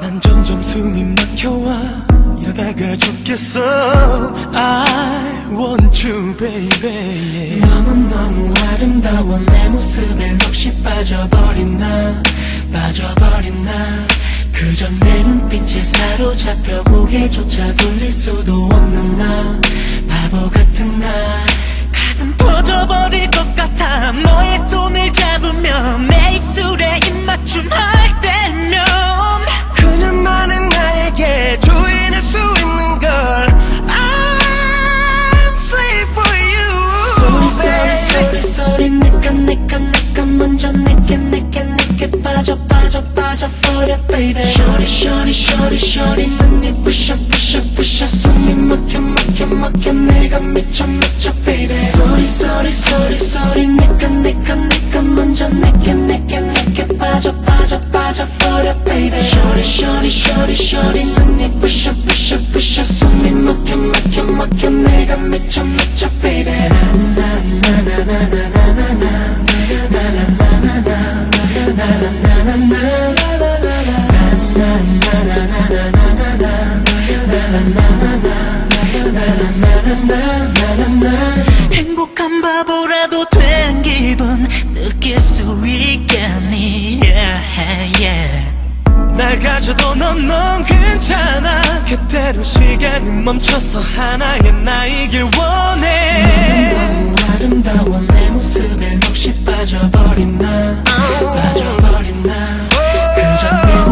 난 점점 숨이 막혀와 이러다가 죽겠어. I want you baby. 너무너무 아름다워 내 모습에 몹시 빠져버린 나 빠져버린 나 그저 내 눈빛에 사로잡혀 고개조차 돌릴 수도 baby. Shorty shorty shorty shorty 눈이 부셔 부셔 부셔. 숨이 막혀 막혀 막혀. 내가 미쳐 미쳐 baby. 소리 소리 소리 소리 내가 내가 내가 먼저 내게 내게 내게 빠져 빠져 빠져 버려 baby. Shorty shorty shorty shorty. 눈이 부셔 부셔 부셔. 숨이 막혀 막혀 막혀. 내가 미쳐 미쳐 baby 수 있겠니? Yeah, yeah. 날 가져도 넌, 넌 괜찮아. 그대로 시간이 멈춰서 하나의 나이길 원해. 너무 아름다워 내 모습에 혹시 빠져버린 나. 빠져버린 나. 그저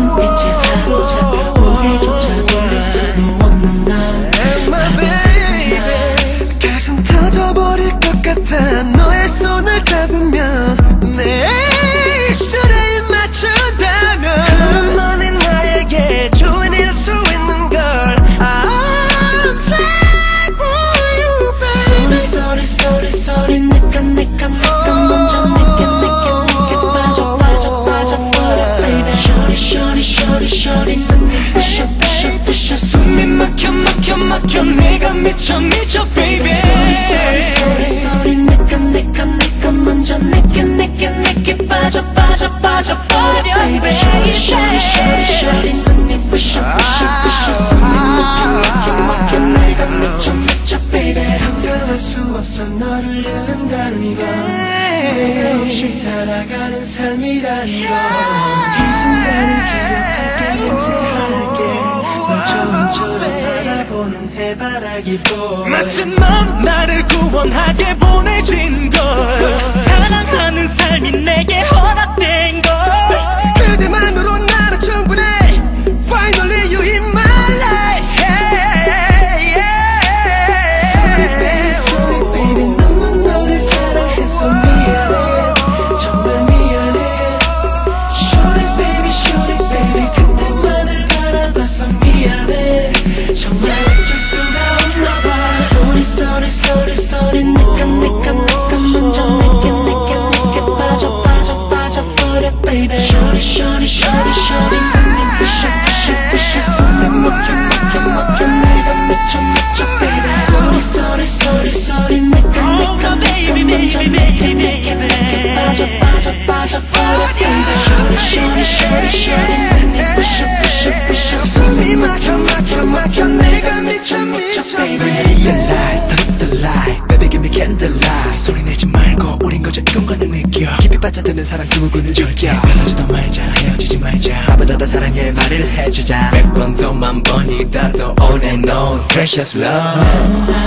미쳐 미쳐 baby. 소리 소리 소리 소리 내가 내가 내가 먼저 내게 내게 내게 빠져 빠져 빠져 버려 baby. Shorty shorty shorty shorty 눈이 부셔 부셔 부셔. 숨이 막혀 막혀 막혀. 내가 미쳐 미쳐 baby. 상상할 수 없어 너를 잃는다는 걸 내가 없이 살아가는 삶이라는 걸이 순간을 기억할게 맹세할게 바라보는 해바라기 보 마치 넌 나를 구원하게 보내진 걸. 사랑하는 삶이 내게 허락된 걸. 그대만 baby Shorty shorty shorty shorty 눈이 부셔 부셔 부셔 숨이 막혀 막혀 막혀 내가 미쳐 미쳐 baby Sorry sorry sorry sorry 내가 내가 내가 먼저 내게 내게 내게 빠져 빠져 빠져 버려 baby Shorty shorty shorty shorty 눈이 부셔 부셔 부셔 숨이 막혀 막혀 막혀 내가 미쳐 미쳐 baby 찾아드는 사랑 주무구는 절겨 변하지도 말자 헤어지지 말자. 나보다 더 사랑해 말을 해주자. 백 번도 만 번이라도 On and on Precious love.